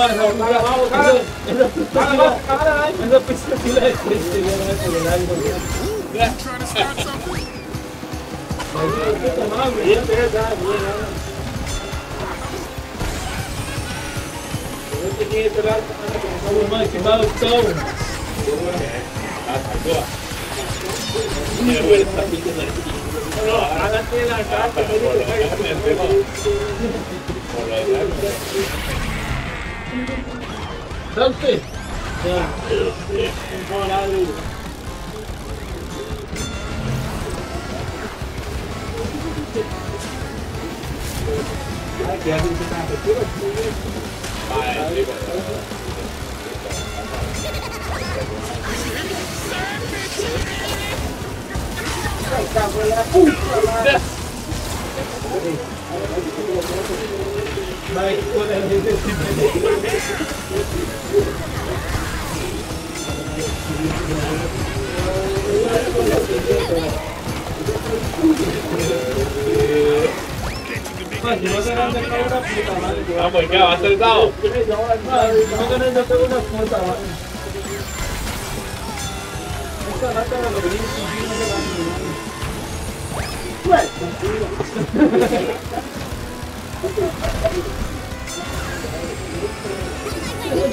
Eu peguei pela mãe que balcão. Ah, tá boa. Eu ele tá pedindo aqui. No, hágate la carta, no digo que hay. Dante! Bora é. ele! Vai, Kevin, você tá por aqui. Vai, liga. Vai, cavalo, puxa lá! No, pues qué, va a ser dado. No, no, una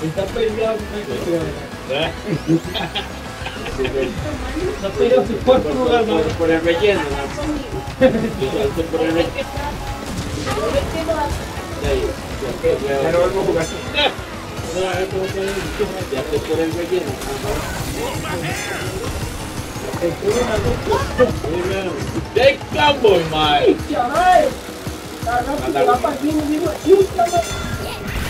Ele tá pegado, né? Está pegado de cuatro lugares. Por el relleno, ¿no? Por el relleno. Pero vamos a jugar. Ya te por el relleno. Tem que cowboy, mas. Caralho! Caraca, tá pagando de notícia, mano.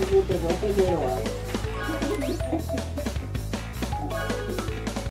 Pegou, pegou, pegou, eu lá